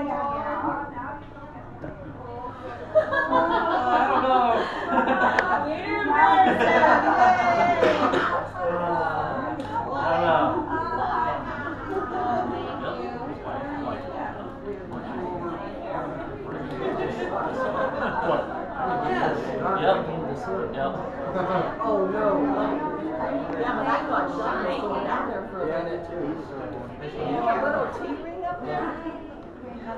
I. I don't know. What? Yep. Yep. Oh, no. Yeah, but I thought Sean was going down there for a minute too. A little tea ring up there. I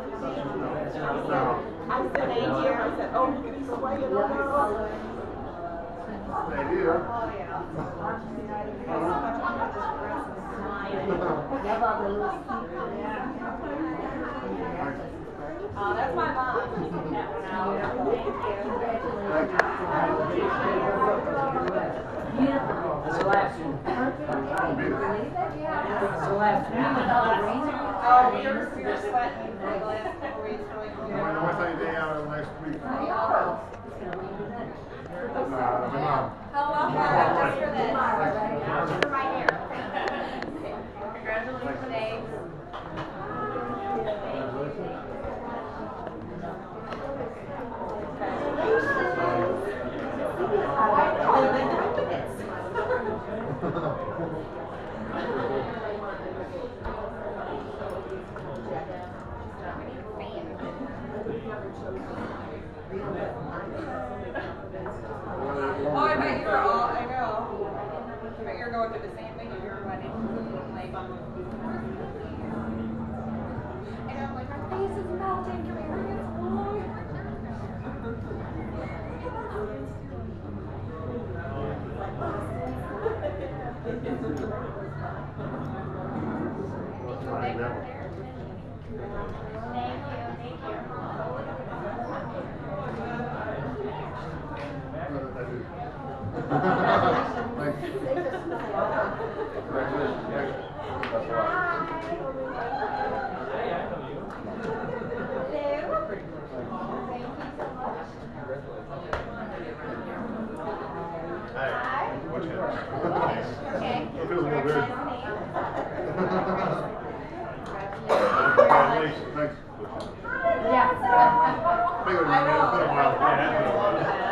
said, eight years, I said, oh, you can sway it over. They do. Oh, that's my mom. She took that one out. That's the last one. That's the last one. Oh, we were, we were sweating for the last couple weeks, really. When day out of the next week. Oh, my mom. How long just for this? For my hair. Congratulations, Dave. Oh, I bet you were all, I know. I bet you're going through the same thing at your wedding. Like, and I'm like, my face is melting. Can we hurry it along? Right. Thank you, thank you. I do. Thank you. Congratulations. That's right. Hey, watch it. Okay. It feels a little weird. Congratulations. Congratulations, thanks. Yeah. Bigger than that, it's a while. Yeah, it's been a while.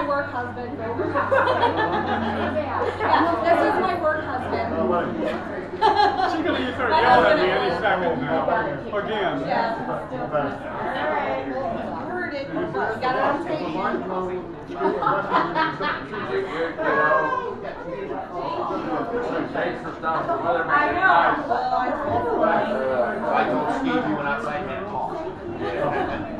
my work husband. Yeah, this is my work husband. She's gonna get her yelling at me any second now, again. Yeah. Bye. Heard it. Got it on tape. Thanks for stopping. I know. I I told Stevie when I say him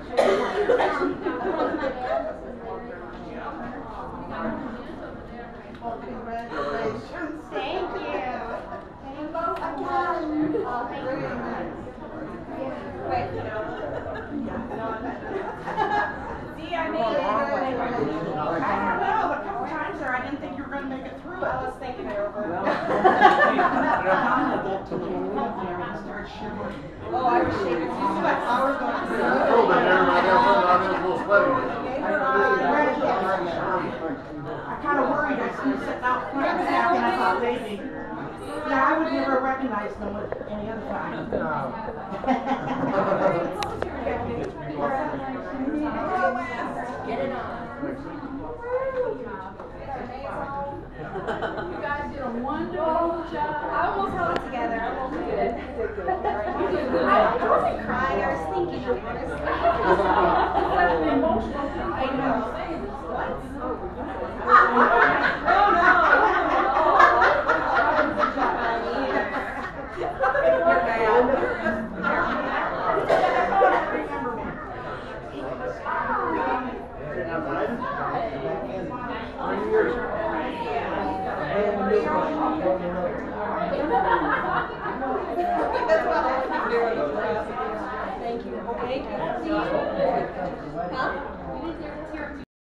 Congratulations. Thank you. And both again. Oh, thank you very much. Wait, no. See, I made it. I don't know, a couple times there, I didn't think you were gonna make it through it. I was thinking it over. Oh, I was shaking. You see my flowers going A little bit there, but I got something on it, a little sweaty. I kind of worried. I seen him sitting out front of the back and I thought maybe. Yeah, I would never recognize them with any other time. Get it on. You guys did a wonderful job. I almost held it together. I almost did. I wasn't crying. I was thinking of it. I know. Thank you. Thank you. Huh?